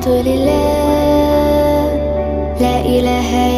الحمد لله. لا إله